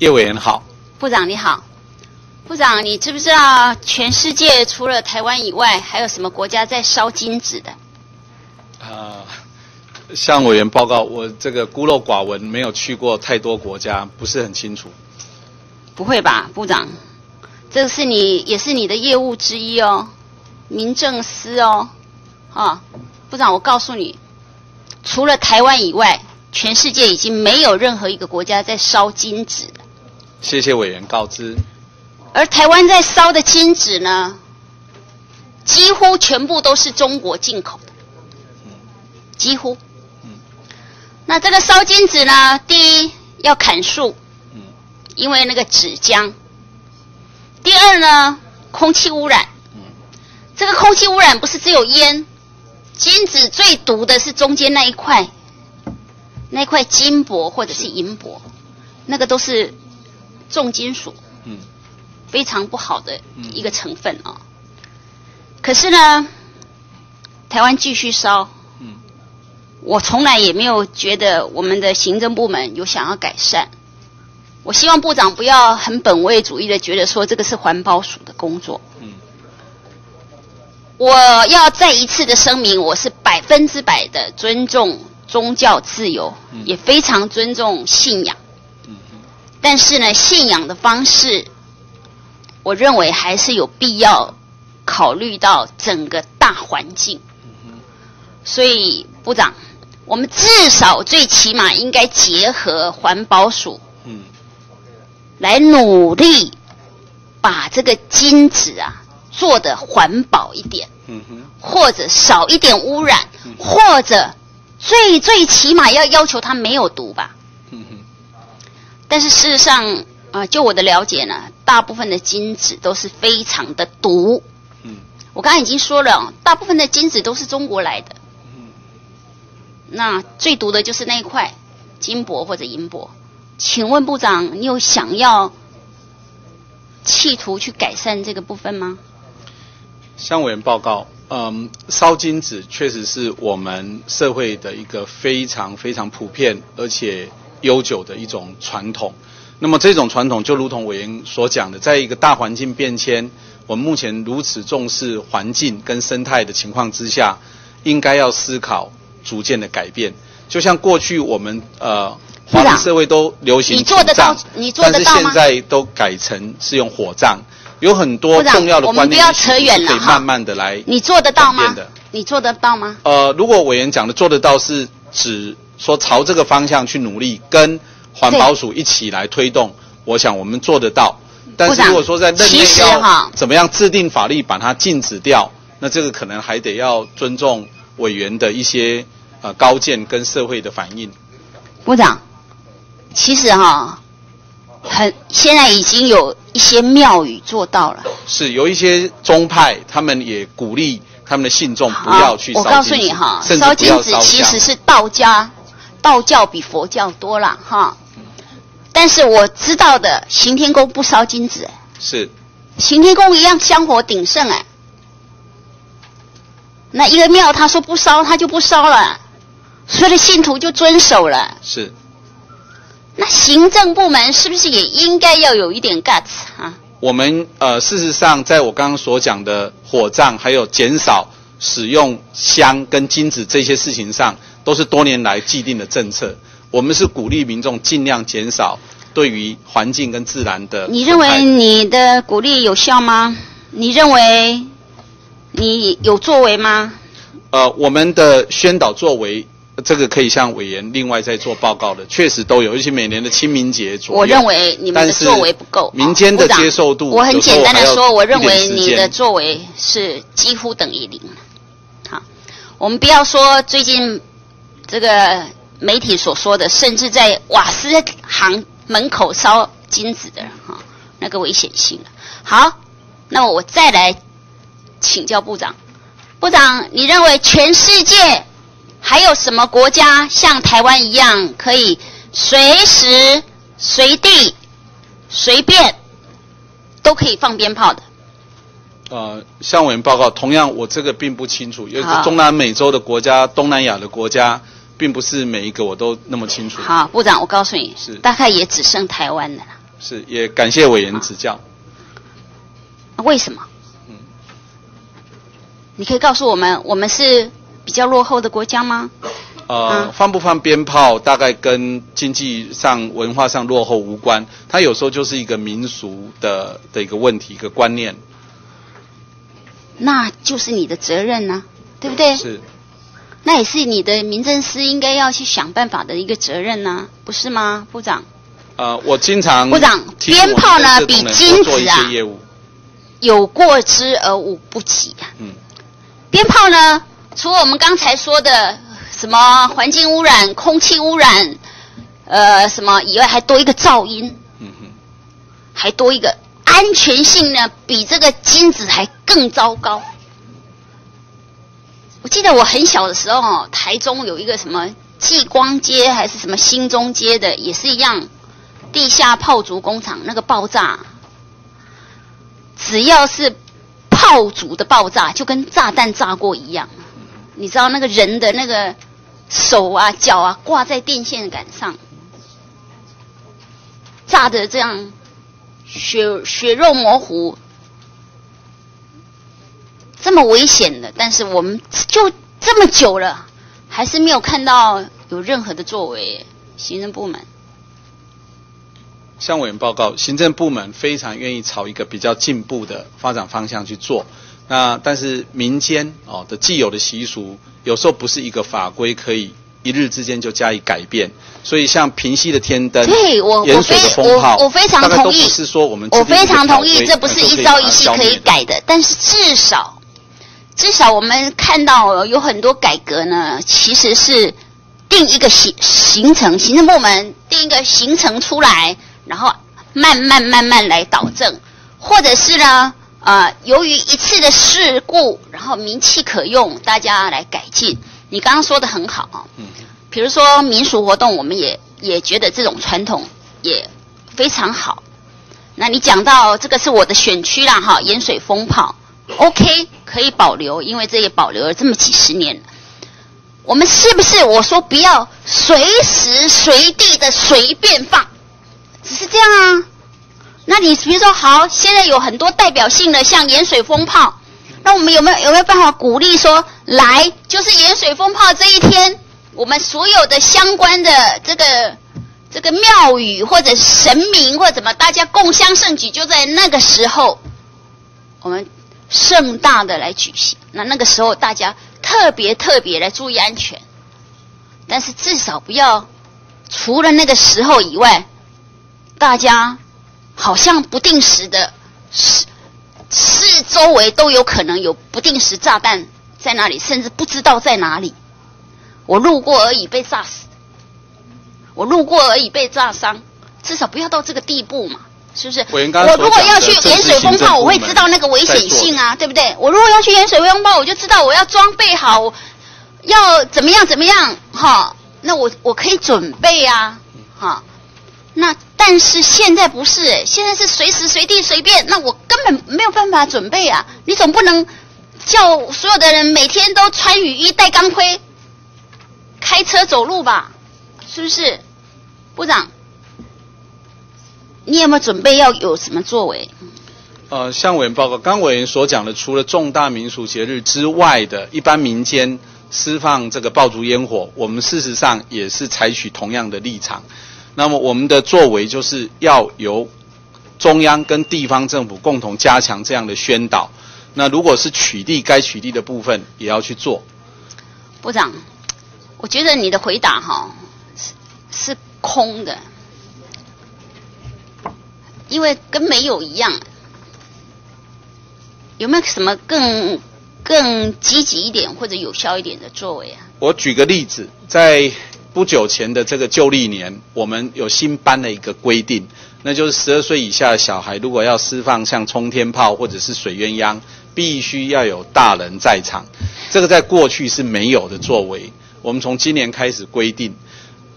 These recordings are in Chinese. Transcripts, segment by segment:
叶委员好，部长你好，部长你知不知道全世界除了台湾以外，还有什么国家在烧金纸的？啊、向委员报告，我这个孤陋寡闻，没有去过太多国家，不是很清楚。不会吧，部长？这个是你也是你的业务之一哦，民政司哦，啊，部长，我告诉你，除了台湾以外，全世界已经没有任何一个国家在烧金纸了。谢谢委员告知。而台湾在烧的金纸呢，几乎全部都是中国进口的，几乎。那这个烧金纸呢，第一要砍树，因为那个纸浆。第二呢，空气污染。这个空气污染不是只有烟，金纸最毒的是中间那一块，那块金箔或者是银箔，那个都是重金属。嗯非常不好的嗯一个成分啊、可是呢，台湾继续烧，嗯我从来也没有觉得我们的行政部门有想要改善。我希望部长不要很本位主义的觉得说这个是环保署的工作。嗯我要再一次的声明，我是百分之百的尊重宗教自由，嗯也非常尊重信仰。嗯但是呢，信仰的方式，我认为还是有必要考虑到整个大环境。所以，部长，我们至少最起码应该结合环保署嗯来努力，把这个金子啊做的环保一点，嗯哼或者少一点污染，嗯或者最最起码要要求它没有毒吧。但是事实上，啊、就我的了解呢，大部分的金子都是非常的毒。嗯我刚才已经说了，大部分的金子都是中国来的。嗯那最毒的就是那一块金箔或者银箔。请问部长，你有想要企图去改善这个部分吗？向委员报告，嗯，烧金子确实是我们社会的一个非常非常普遍而且悠久的一种传统。那么这种传统就如同委员所讲的，在一个大环境变迁，我们目前如此重视环境跟生态的情况之下，应该要思考逐渐的改变。就像过去我们呃华人社会都流行你做得到土葬你做得到吗但是现在都改成是用火葬，有很多重要的我们观念不要扯远慢慢的来你做得到吗？你做得到吗？呃，如果委员讲的做得到，是指说朝这个方向去努力，跟环保署一起来推动，我想我们做得到。但是如果说在任内要哈怎么样制定法律把它禁止掉，那这个可能还得要尊重委员的一些呃高见跟社会的反应。部长，其实哈、很现在已经有一些庙宇做到了。是有一些宗派，他们也鼓励他们的信众不要去烧我告诉你哈，烧金纸不要烧香其实是道家，道教比佛教多了哈。但是我知道的，行天宫不烧金纸，哎是行天宫一样香火鼎盛哎。那一个庙他说不烧，他就不烧了，所有的信徒就遵守了。是。那行政部门是不是也应该要有一点 guts 啊？我们呃，事实上，在我刚刚所讲的火葬，还有减少使用香跟金子这些事情上，都是多年来既定的政策。我们是鼓励民众尽量减少对于环境跟自然的。你认为？你的鼓励有效吗？你认为你有作为吗？呃，我们的宣导作为，这个可以向委员另外再做报告的，确实都有，尤其每年的清明节左右。我认为你们的作为不够。民间的接受度我很简单的说，我认为你的作为是几乎等于零。好，我们不要说最近这个媒体所说的，甚至在瓦斯行门口烧金子的人哈，那个危险性。好，那我再来请教部长，部长，你认为全世界还有什么国家像台湾一样可以随时随地随便都可以放鞭炮的？呃，向委员报告，同样我这个并不清楚，因为中南美洲的国家、东南亚的国家，并不是每一个我都那么清楚。好，部长，我告诉你是，大概也只剩台湾的了。是，也感谢委员指教。那为什么？嗯，你可以告诉我们，我们是比较落后的国家吗？呃，放不放鞭炮，大概跟经济上、文化上落后无关，它有时候就是一个民俗的的一个问题，一个观念。那就是你的责任呢，对不对？是。那也是你的民政司应该要去想办法的一个责任呢，不是吗，部长？呃，我经常部长，鞭炮呢比金子啊，有过之而无不及啊。嗯。鞭炮呢，除了我们刚才说的什么环境污染、空气污染，呃，什么以外，还多一个噪音。嗯哼。还多一个安全性呢，比这个金子还更糟糕。我记得我很小的时候，台中有一个什么继光街还是什么新中街的，也是一样，地下炮竹工厂那个爆炸，只要是炮竹的爆炸，就跟炸弹炸过一样。你知道那个人的那个手啊、脚啊挂在电线杆上，炸的这样血血肉模糊。这么危险的，但是我们就这么久了，还是没有看到有任何的作为。行政部门向委员报告，行政部门非常愿意朝一个比较进步的发展方向去做。那但是民间哦的既有的习俗，有时候不是一个法规可以一日之间就加以改变。所以像平息的天灯、对我我非我，我非常同意。是说我们我非常同意，这不是一朝一夕可以改的，但是至少。至少我们看到有很多改革呢，其实是定一个行行程，行政部门定一个行程出来，然后慢慢慢慢来导正，或者是呢，呃，由于一次的事故，然后名气可用，大家来改进。你刚刚说的很好，嗯，比如说民俗活动，我们也也觉得这种传统也非常好。那你讲到这个是我的选区啦，哈，盐水风炮。OK，可以保留，因为这也保留了这么几十年。我们是不是我说不要随时随地的随便放，只是这样啊？那你比如说好，现在有很多代表性的，像盐水风炮，那我们有没有有没有办法鼓励说，来就是盐水风炮这一天，我们所有的相关的这个这个庙宇或者神明或者怎么，大家共襄盛举，就在那个时候，我们。盛大的来举行，那那个时候大家特别特别来注意安全，但是至少不要除了那个时候以外，大家好像不定时的四四周围都有可能有不定时炸弹在那里，甚至不知道在哪里。我路过而已被炸死，我路过而已被炸伤，至少不要到这个地步嘛。是不是？我如果要去盐水风炮，我会知道那个危险性啊，对不对？我如果要去盐水风炮，我就知道我要装备好，要怎么样怎么样哈？那我我可以准备啊，哈。那但是现在不是，现在是随时随地随便，那我根本没有办法准备啊。你总不能叫所有的人每天都穿雨衣、戴钢盔、开车走路吧？是不是，部长？你有没有准备要有什么作为？呃，向委员报告，刚委员所讲的，除了重大民俗节日之外的一般民间释放这个爆竹烟火，我们事实上也是采取同样的立场。那么我们的作为就是要由中央跟地方政府共同加强这样的宣导。那如果是取缔该取缔的部分，也要去做。部长，我觉得你的回答哈是是空的。因为跟没有一样，有没有什么更更积极一点或者有效一点的作为啊？我举个例子，在不久前的这个旧历年，我们有新颁了一个规定，那就是十二岁以下的小孩如果要释放像冲天炮或者是水鸳鸯，必须要有大人在场。这个在过去是没有的作为，我们从今年开始规定。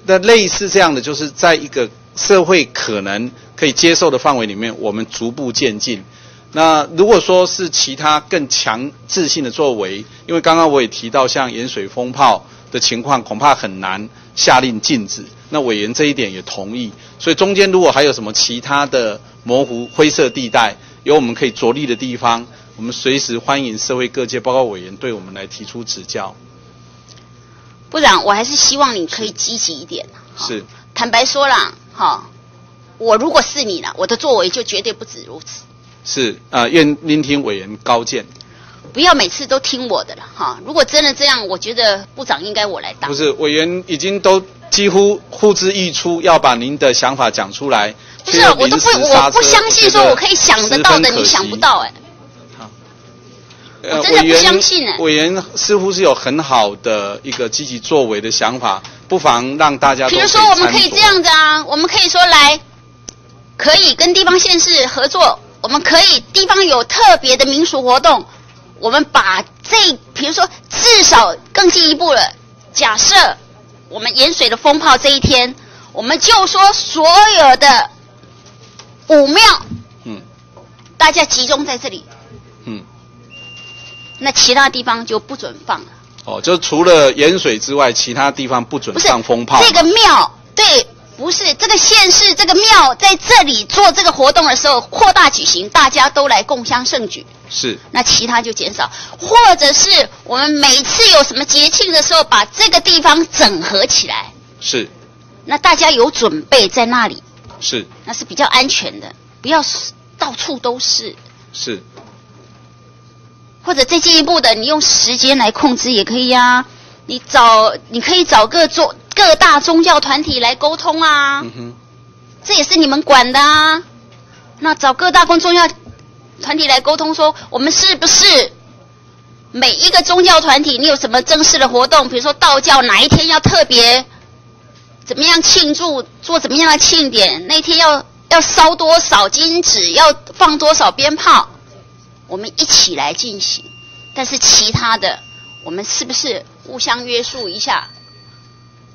那类似这样的，就是在一个社会可能。可以接受的范围里面，我们逐步渐进。那如果说是其他更强制性的作为，因为刚刚我也提到，像盐水风炮的情况，恐怕很难下令禁止。那委员这一点也同意，所以中间如果还有什么其他的模糊灰色地带，有我们可以着力的地方，我们随时欢迎社会各界，包括委员对我们来提出指教。部长，我还是希望你可以积极一点。是，坦白说啦，哈，我如果是你了，我的作为就绝对不止如此。是啊，愿聆听委员高见。不要每次都听我的了，哈。如果真的这样，我觉得部长应该我来当。不是，委员已经都几乎呼之欲出，要把您的想法讲出来。不是，我都不，我不相信说我可以想得到的，你想不到，哎。好。我真的不相信哎。委员似乎是有很好的一个积极作为的想法，不妨让大家。比如说，我们可以这样子啊，我们可以说来，可以跟地方县市合作，我们可以地方有特别的民俗活动。我们把这，比如说，至少更进一步了。假设我们盐水的风炮这一天，我们就说所有的武庙，嗯，大家集中在这里，嗯，那其他地方就不准放了。哦，就除了盐水之外，其他地方不准放风炮。这个庙对。不是这个县市这个庙在这里做这个活动的时候扩大举行，大家都来共襄盛举。是。那其他就减少，或者是我们每次有什么节庆的时候，把这个地方整合起来。是。那大家有准备在那里。是。那是比较安全的，不要到处都是。是。或者再进一步的，你用时间来控制也可以呀。你找，你可以找各做。各大宗教团体来沟通啊，这也是你们管的啊。那找各大公宗教团体来沟通，说我们是不是每一个宗教团体，你有什么正式的活动？比如说道教哪一天要特别怎么样庆祝，做怎么样的庆典？那天要要烧多少金纸，要放多少鞭炮？我们一起来进行。但是其他的，我们是不是互相约束一下？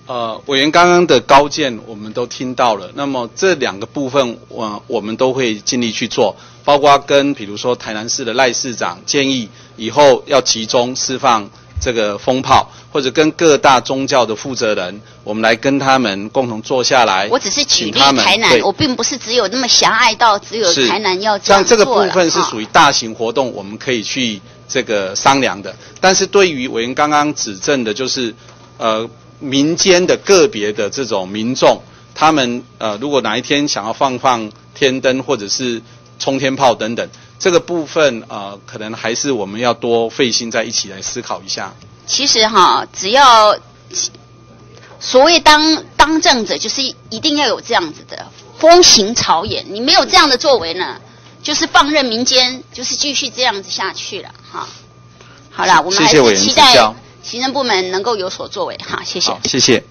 呃，委员刚刚的高见我们都听到了。那么这两个部分，我我们都会尽力去做，包括跟比如说台南市的赖市长建议，以后要集中释放这个风炮，或者跟各大宗教的负责人，我们来跟他们共同坐下来。我只是举例台南，我并不是只有那么狭隘到只有台南要这样像这个部分是属于大型活动，我们可以去这个商量的。但是对于委员刚刚指正的，就是呃。民间的个别的这种民众，他们呃，如果哪一天想要放放天灯或者是冲天炮等等，这个部分呃，可能还是我们要多费心在一起来思考一下。其实哈，只要所谓当当政者，就是一定要有这样子的风行草野。你没有这样的作为呢，就是放任民间，就是继续这样子下去了哈。好了，我们还是期待。行政部门能够有所作为，哈，谢谢。谢谢。